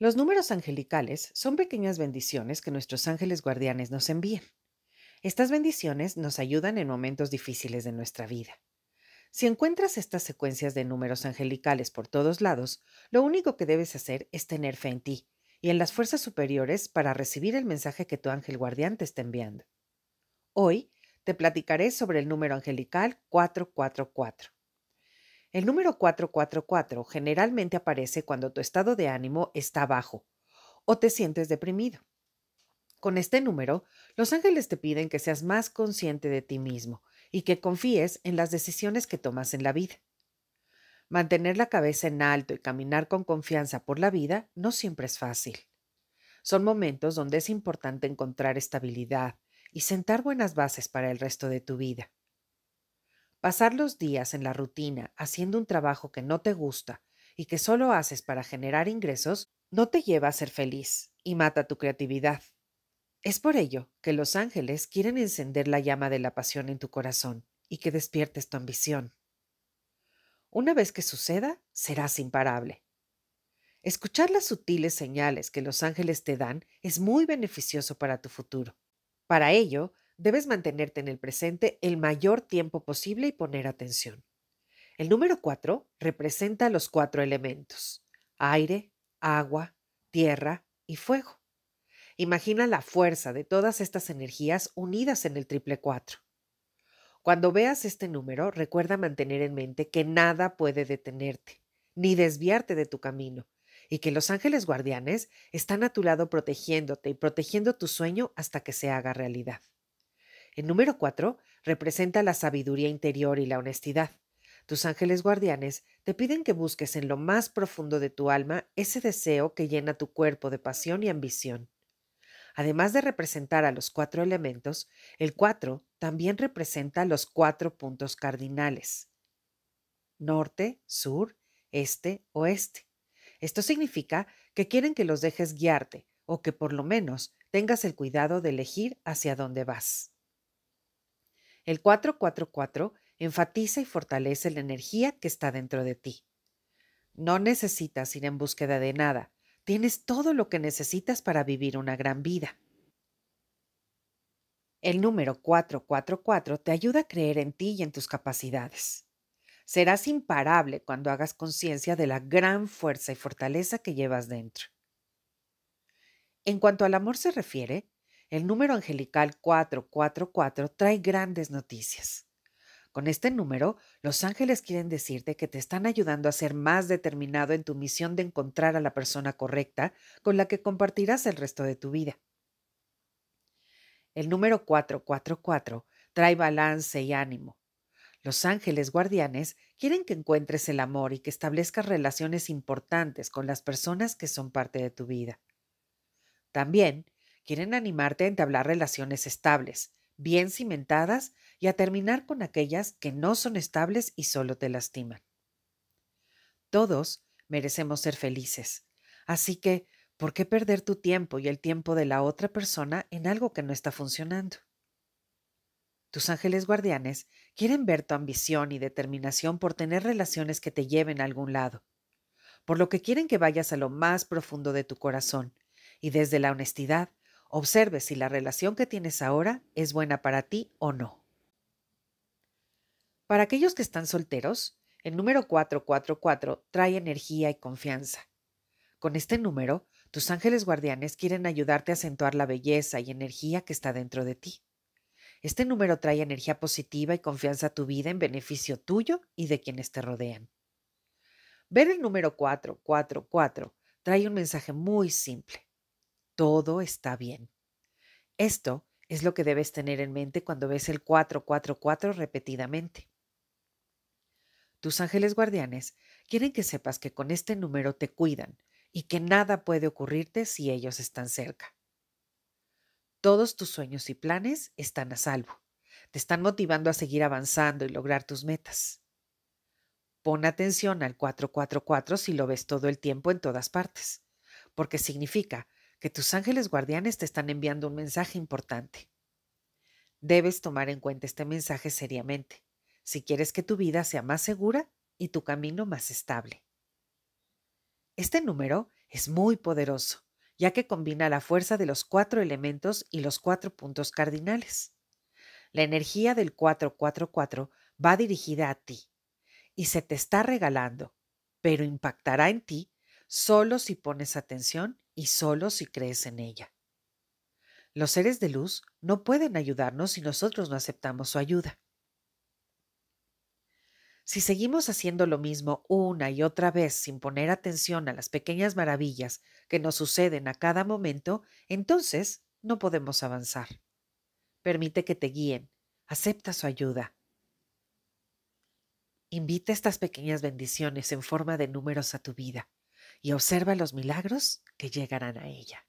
Los números angelicales son pequeñas bendiciones que nuestros ángeles guardianes nos envían. Estas bendiciones nos ayudan en momentos difíciles de nuestra vida. Si encuentras estas secuencias de números angelicales por todos lados, lo único que debes hacer es tener fe en ti y en las fuerzas superiores para recibir el mensaje que tu ángel guardián te está enviando. Hoy te platicaré sobre el número angelical 444. El número 444 generalmente aparece cuando tu estado de ánimo está bajo o te sientes deprimido. Con este número, los ángeles te piden que seas más consciente de ti mismo y que confíes en las decisiones que tomas en la vida. Mantener la cabeza en alto y caminar con confianza por la vida no siempre es fácil. Son momentos donde es importante encontrar estabilidad y sentar buenas bases para el resto de tu vida. Pasar los días en la rutina haciendo un trabajo que no te gusta y que solo haces para generar ingresos no te lleva a ser feliz y mata tu creatividad. Es por ello que los ángeles quieren encender la llama de la pasión en tu corazón y que despiertes tu ambición. Una vez que suceda, serás imparable. Escuchar las sutiles señales que los ángeles te dan es muy beneficioso para tu futuro. Para ello, debes mantenerte en el presente el mayor tiempo posible y poner atención. El número 4 representa los cuatro elementos, aire, agua, tierra y fuego. Imagina la fuerza de todas estas energías unidas en el triple 4. Cuando veas este número, recuerda mantener en mente que nada puede detenerte, ni desviarte de tu camino, y que los ángeles guardianes están a tu lado protegiéndote y protegiendo tu sueño hasta que se haga realidad. El número cuatro representa la sabiduría interior y la honestidad. Tus ángeles guardianes te piden que busques en lo más profundo de tu alma ese deseo que llena tu cuerpo de pasión y ambición. Además de representar a los cuatro elementos, el cuatro también representa los cuatro puntos cardinales. Norte, sur, este, oeste. Esto significa que quieren que los dejes guiarte o que por lo menos tengas el cuidado de elegir hacia dónde vas. El 444 enfatiza y fortalece la energía que está dentro de ti. No necesitas ir en búsqueda de nada. Tienes todo lo que necesitas para vivir una gran vida. El número 444 te ayuda a creer en ti y en tus capacidades. Serás imparable cuando hagas conciencia de la gran fuerza y fortaleza que llevas dentro. En cuanto al amor se refiere, el número angelical 444 trae grandes noticias. Con este número, los ángeles quieren decirte que te están ayudando a ser más determinado en tu misión de encontrar a la persona correcta con la que compartirás el resto de tu vida. El número 444 trae balance y ánimo. Los ángeles guardianes quieren que encuentres el amor y que establezcas relaciones importantes con las personas que son parte de tu vida. También Quieren animarte a entablar relaciones estables, bien cimentadas y a terminar con aquellas que no son estables y solo te lastiman. Todos merecemos ser felices, así que, ¿por qué perder tu tiempo y el tiempo de la otra persona en algo que no está funcionando? Tus ángeles guardianes quieren ver tu ambición y determinación por tener relaciones que te lleven a algún lado, por lo que quieren que vayas a lo más profundo de tu corazón y desde la honestidad Observe si la relación que tienes ahora es buena para ti o no. Para aquellos que están solteros, el número 444 trae energía y confianza. Con este número, tus ángeles guardianes quieren ayudarte a acentuar la belleza y energía que está dentro de ti. Este número trae energía positiva y confianza a tu vida en beneficio tuyo y de quienes te rodean. Ver el número 444 trae un mensaje muy simple todo está bien. Esto es lo que debes tener en mente cuando ves el 444 repetidamente. Tus ángeles guardianes quieren que sepas que con este número te cuidan y que nada puede ocurrirte si ellos están cerca. Todos tus sueños y planes están a salvo. Te están motivando a seguir avanzando y lograr tus metas. Pon atención al 444 si lo ves todo el tiempo en todas partes, porque significa que tus ángeles guardianes te están enviando un mensaje importante. Debes tomar en cuenta este mensaje seriamente, si quieres que tu vida sea más segura y tu camino más estable. Este número Es muy poderoso, ya que combina la fuerza de los cuatro elementos y los cuatro puntos cardinales. La energía del 444 va dirigida a ti y se te está regalando, pero impactará en ti solo si pones atención y solo si crees en ella. Los seres de luz no pueden ayudarnos si nosotros no aceptamos su ayuda. Si seguimos haciendo lo mismo una y otra vez sin poner atención a las pequeñas maravillas que nos suceden a cada momento, entonces no podemos avanzar. Permite que te guíen, acepta su ayuda. Invita estas pequeñas bendiciones en forma de números a tu vida y observa los milagros que llegarán a ella.